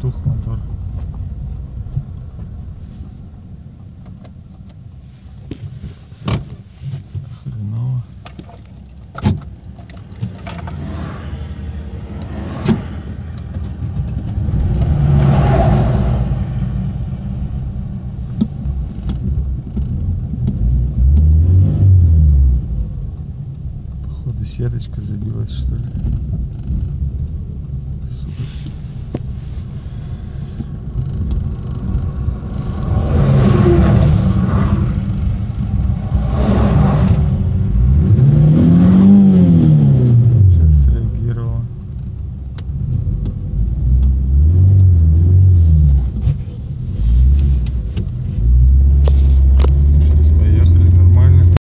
потух мотор. Хреново. Походу сеточка забилась что ли.